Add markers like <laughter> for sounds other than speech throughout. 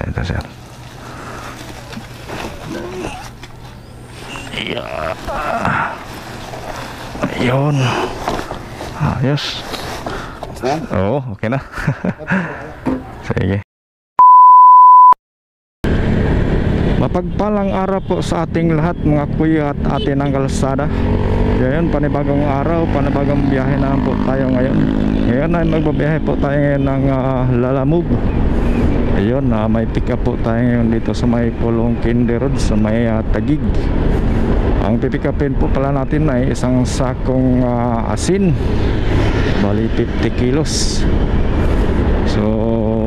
Ito sir. Ayun. Ayos. Oo, okay na. Sige. Mapagpalang araw po sa ating lahat mga kuya at ate ng kalsada. Ngayon, panibagong araw, panibagong biyahe na po tayo ngayon. Ngayon ay magbabiyahe po tayo ngayon ng uh, Lalamove. Ayun, uh, may pick up po tayo dito sa may Pulong Kindi Road sa may uh, Tagig. Ang pipikapin po pala natin ay isang sakong uh, asin. Bali 50 kilos. So,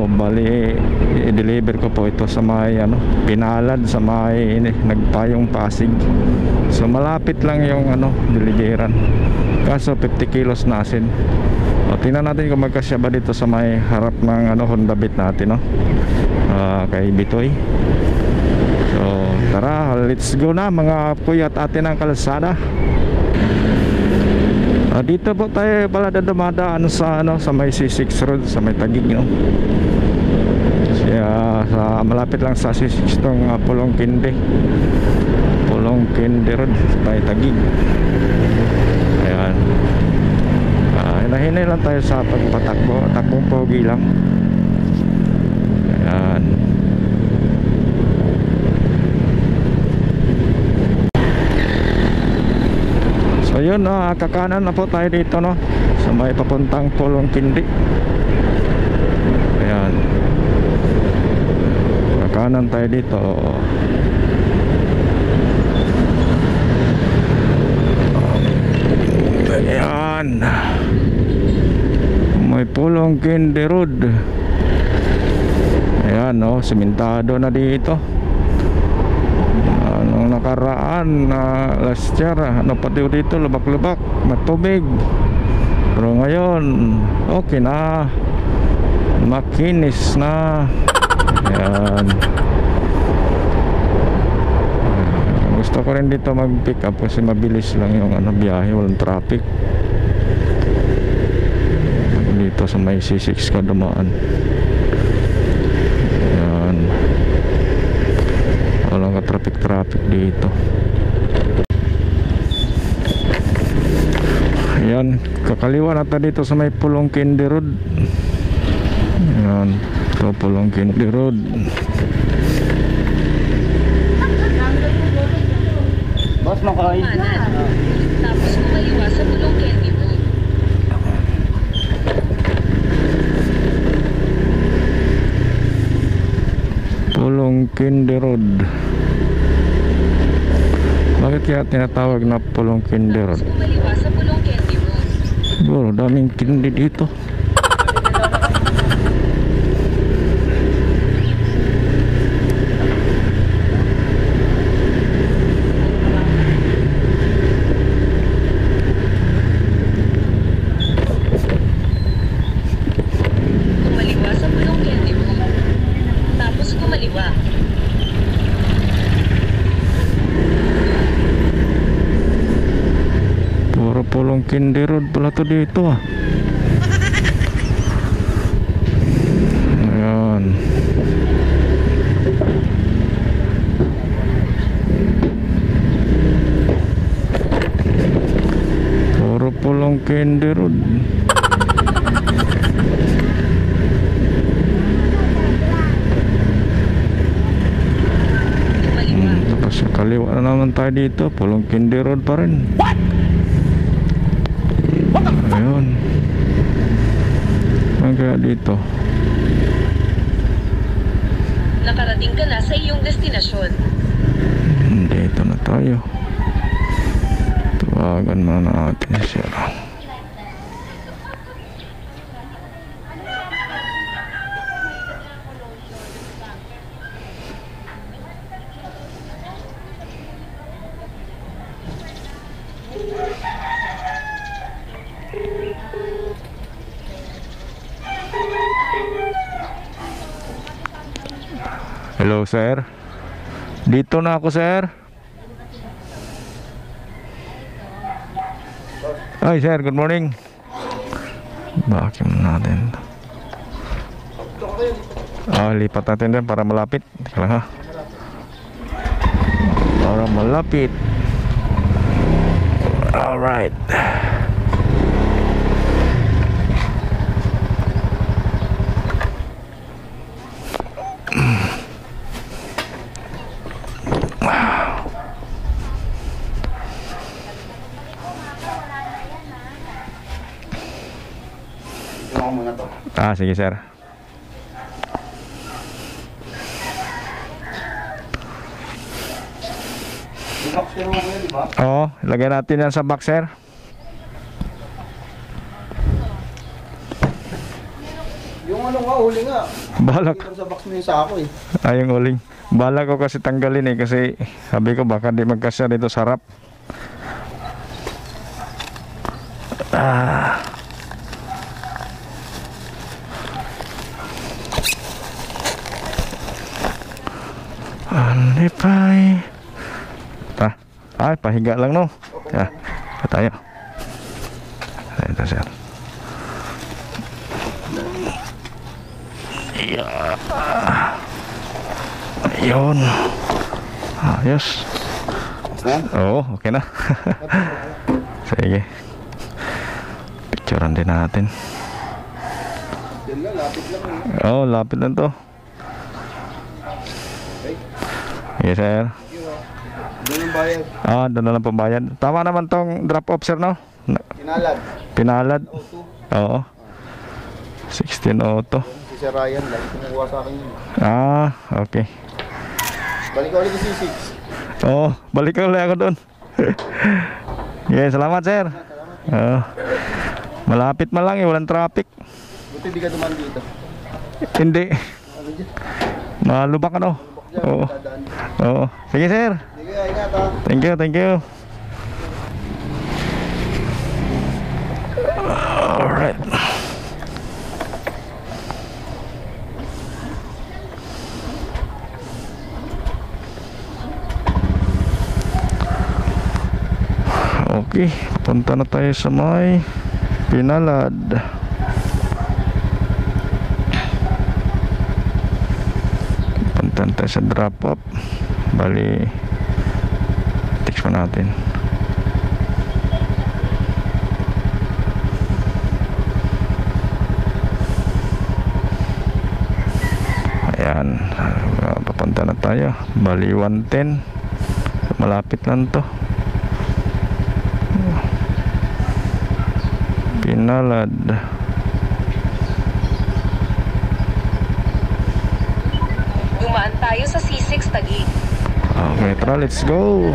bali i-deliver ko po ito sa may ano, pinalad sa may nagpayong Pasig. So, malapit lang yung ano, deliveran. Kaso 50 kilos na asin. O, tingnan natin kung magkasya ba dito sa may harap ng ano, Honda Beat natin, no? Uh, kay Bitoy. So, tara, let's go na mga kuya at ate ng kalsada. Ah, dito po tayo pala dumadaan sa ano sa may C6 road sa may Tagig no. Siya sa malapit lang sa C6 tong uh, Pulong Kindi. Pulong Kindi road sa may Tagig. Ayan. Ah, hinahinay lang tayo sa pagpatakbo, takbong pogi lang. Ayan. So yun, uh, kakanan na po tayo dito no sa may papuntang Pulong Kindi. Ayan. Kakanan tayo dito. Ayan. May Pulong Kindi Road. Ayan, no, simentado na dito. Nung nakaraan na uh, last year ano pati dito lubak-lubak matubig pero ngayon okay na. Makinis na. Ayan. Gusto ko rin dito mag pick up kasi mabilis lang yung ano biyahe walang traffic dito sa may C6 ka dumaan. Ayan. Walang ka traffic traffic dito. Ayan kakaliwa nata dito sa may Pulong Kindi Road. Ayan ito Pulong Kindi Road. Boss, makain. Tapos kumaliwa sa Bulong Candy Road. Pulong Kindi Road bakit kaya tinatawag na Pulong Kindi Road siguro daming kindi dito Pulong Kindi Road pala to dito ah. Ayan puro Pulong Kindi Road Kumaliwa. Hmm, sa kaliwa na naman tayo dito Pulong Kindi Road pa rin ayun kaya dito? Nakarating ka na sa iyong destinasyon. Dito na tayo. Tawagan muna natin siya Hello sir Dito na ako sir Ay sir good morning Bakit natin Ah, lipat natin din para malapit. Teka lang ha. Para malapit. Alright. Ah, sige sir. Box ko naman ngayon, di ba? Oo, lagay natin yan sa box sir. Yung ano nga, huli nga. Balak. Dito sa box mo yung sako eh. Ay, yung uling. Bala ko kasi tanggalin eh kasi sabi ko baka di magkasya dito sa harap. Ah. Anipay. Pa. Ay, pahiga lang no. Ya. Pa tayo. Ito sir. Ayun. Ayos. Oo, okay na. <laughs> Sige. Picturean din natin. Oh, lapit lang to. Yes, sir. Doon bayad. Ah, doon na lang pambayad. Tama naman tong drop off, sir, no? Pinalad. Auto. Oo. 16 auto. Si Sir Ryan, lagi kumukuha sa akin yun. Ah, okay. Balik ka ulit si C6. Oo, balik ulit ako doon. <laughs> yeah, salamat, sir. Oo. malapit man lang eh, walang traffic. Buti di ka duman dito. Hindi. Malubak ano? Oo. Oo. Sige, sir. Sige, ingat ha. Thank you, thank you. Alright. Okay, punta na tayo sa may Pinalad. Na tayo sa drop up. Bali, text pa natin. Ayan, papunta na tayo. Bali 110. Malapit lang to. Pinalad. Dumaan tayo sa C6 Taguig. Okay, tara, let's go.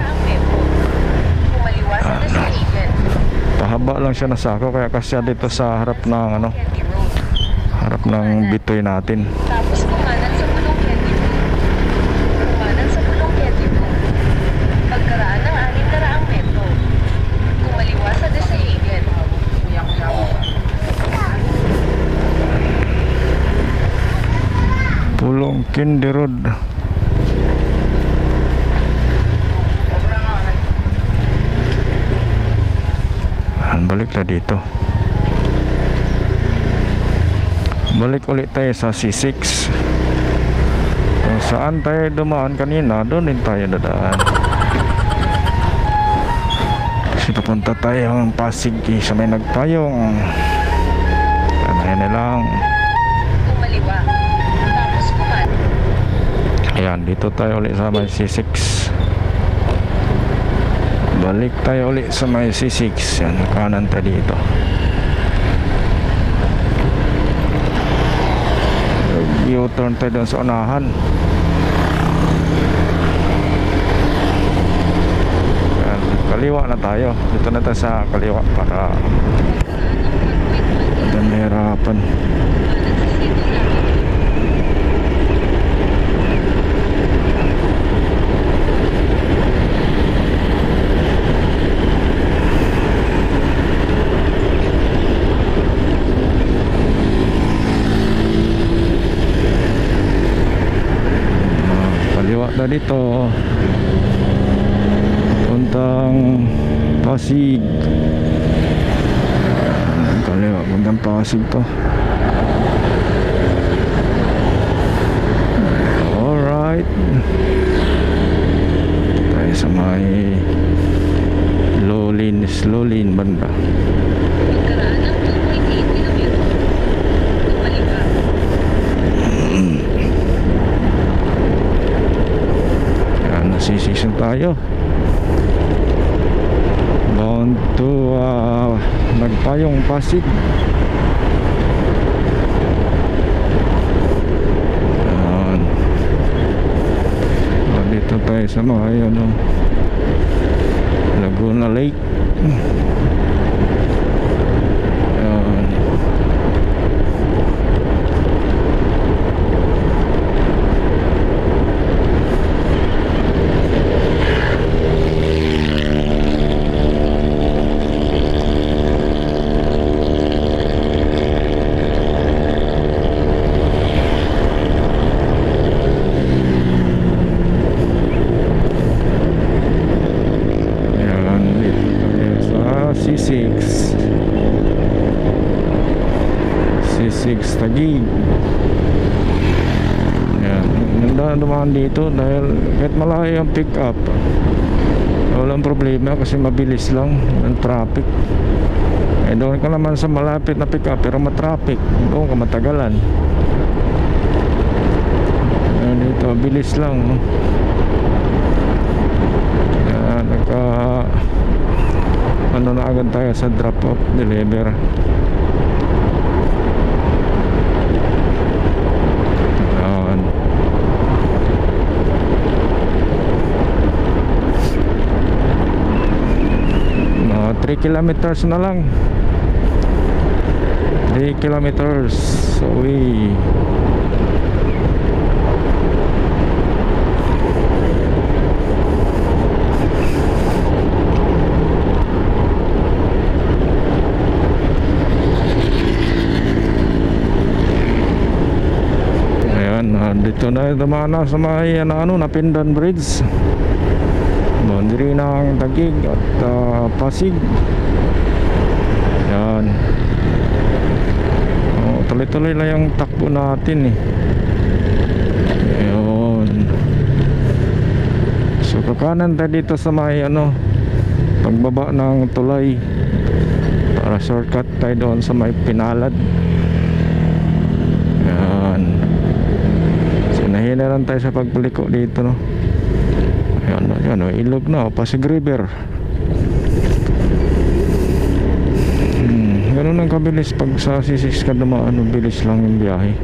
Dasmariñas. Pahaba lang siya na sako kaya kasya dito sa harap ng ano, Candy harap ng bitoy natin. Tapos kumanan sa Pulong Candy. Kumanan sa Pulong Candy. Pagkaraan ng anim na raang metro. Kumaliwa sa Desayugan. Pulong Kindi Road. Ayan, balik na dito. Balik ulit tayo sa C6. Kung saan tayo dumaan kanina, doon din tayo dadaan. Kasi papunta tayo ng Pasig eh, sa may nagpayong. Ano na lang. Ayan, dito tayo ulit sa may C6. Balik tayo ulit sa may C6. Yan, kanan tayo dito. U-turn tayo doon sa unahan. Yan, kaliwa na tayo. Dito na tayo sa kaliwa para hindi mahirapan. Ah, na dito puntang Pasig. Kaliwa puntang Pasig to sa may low lane, slow lane banda. Pagkaraan ng 2.8 kilometro. Kumaliwa. Yan, nasisisyon tayo. Bound to uh, Nagpayong Pasig. Yan. Ah, Dito tayo sa mga ano, Laguna Lake. Yan. Ayan, dito tayo sa C6 C6 Taguig Ayan, nanda dumaan dito dahil kahit malayo ang pick up walang problema kasi mabilis lang ang traffic. Eh doon ka naman sa malapit na pick up pero matraffic. Doon ka matagalan. Ayan, dito bilis lang no? Yan, nagka ano na agad tayo sa drop off deliver Yan. mga 3 kilometers na lang 3 kilometers away Ayan, dito na dumana sa may ano, ano, Napindan Bridge. Boundary ng Taguig at ah, Pasig. Ayan. Oh, tuloy-tuloy lang yung takbo natin eh. Ayun. So kakanan tayo dito sa may ano, pagbaba ng tulay para shortcut tayo doon sa may pinalad. Ayan. So nahina lang tayo sa pagpaliko dito no. Ayan, oh, ilog na, Pasig River. Hmm, ganun ang kabilis pag sa C6 ka dumaan, oh, bilis lang yung biyahe.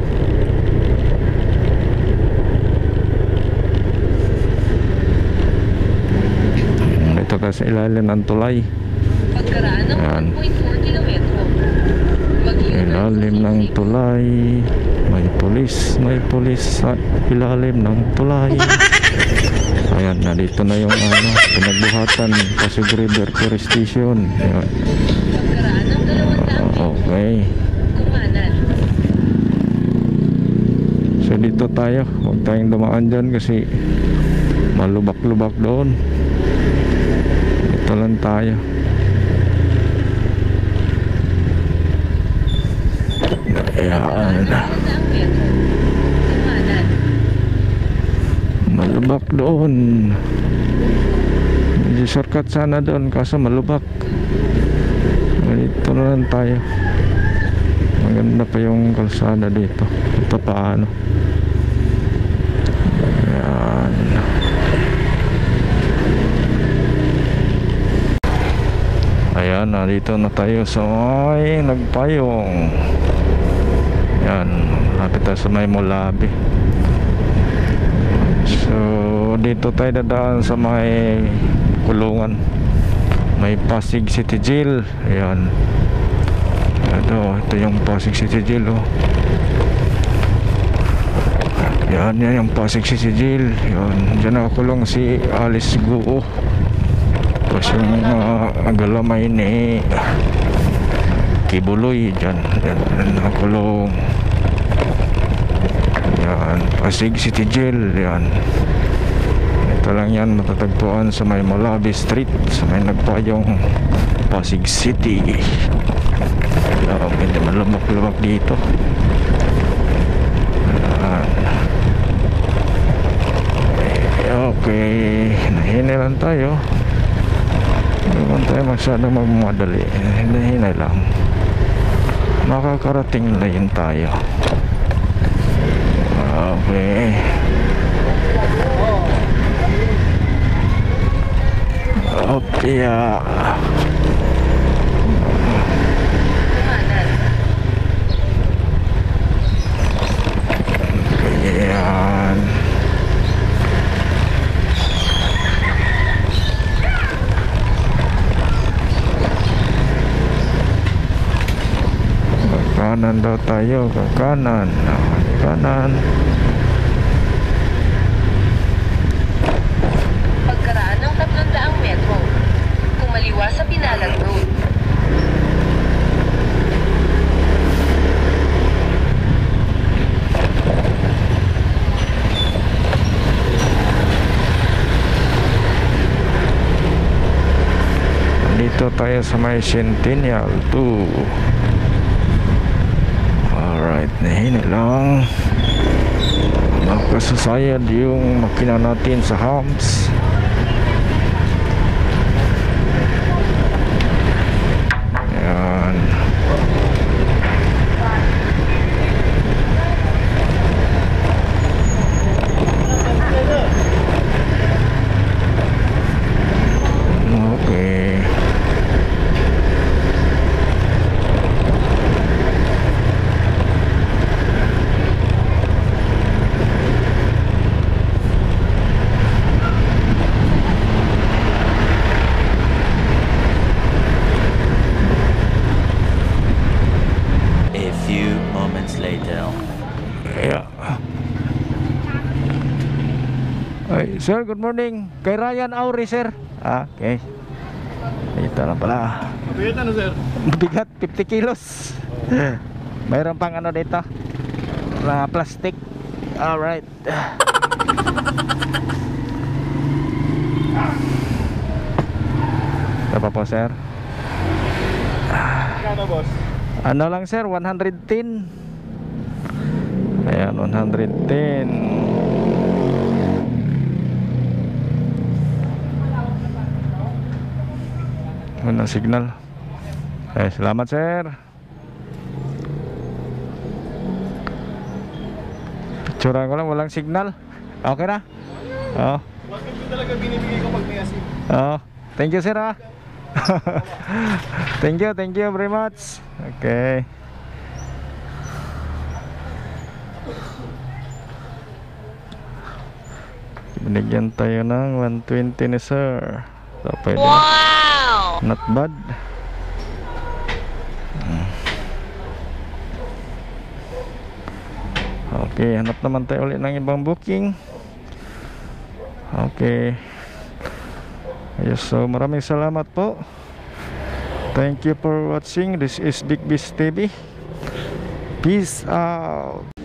Dito tayo sa ilalim ng tulay. Pagkaraan ng Ayan. 1.4 kilometro. Mag-U-turn Ilalim ng tulay May pulis May pulis sa ilalim ng tulay <laughs> Ayan, nandito na yung ano, pinagbuhatan Pasig River Tourist Station Ayan. Pagkaraan ng 200 Ah, Okay. So dito tayo. Huwag tayong dumaan dyan kasi Malubak-lubak doon. Dito lang tayo. Ayan. 100 metro. Kumanan. Malubak doon. Medyo shortcut sana doon Kaso malubak. Dito na lang tayo. Maganda pa yung kalsada dito. Ito paano Ayan. Ayan, nandito na tayo sa may nagpayong. Ayan, lapit tayo sa may Molabi So, dito tayo dadaan sa may kulungan. May Pasig City Jail. Ayan. Ito, ito yung Pasig City Jail, oh. Yan, yan yung Pasig City Jail. Yan, dyan nakakulong si Alice Guo. Tapos yung uh, galamay ni Kibuloy dyan. Yan, yan nakakulong. Yan, Pasig City Jail, yan. Ito lang yan, matatagpuan sa may Malabi Street, sa may nagpayong Pasig City. Yan, medyo malubak-lubak dito. Yan. Okay, nahinay lang tayo. Hindi naman tayo masyadong magmadali. Hinahinay lang. Makakarating na yun tayo. Okay. Okay. Kumanan. Ayan. Kakanan daw tayo, kakanan. Ah, Kanan. Pagkaraan ng 300 metro. Kumaliwa sa Pinalag Road. Dito tayo sa may Centennial 2. Alright, nahina lang. Makasasayad yung makina natin sa humps. Sir, good morning. Kay Ryan Auri, sir. Ah, okay. Ito na pala. Mabigat ano sir? Bigat, 50 kilos. Mayroon pang ano dito? Na plastic. Alright. Ito pa po, sir. Kano boss? Ano lang sir, 110 Ayan, 110 Unang signal Eh, salamat sir Picturean ko lang, walang signal Okay na? Oo Bakit ko talaga binibigay ko pag may asin? Oh, thank you sir ah. <laughs> thank you, thank you very much. Okay. Binigyan tayo ng 120 ni sir. So, pwede. Wow! Not bad. Okay, hanap naman tayo ulit ng ibang booking. Okay. Yes, so maraming salamat po. Thank you for watching. This is Big Beast TV. Peace out.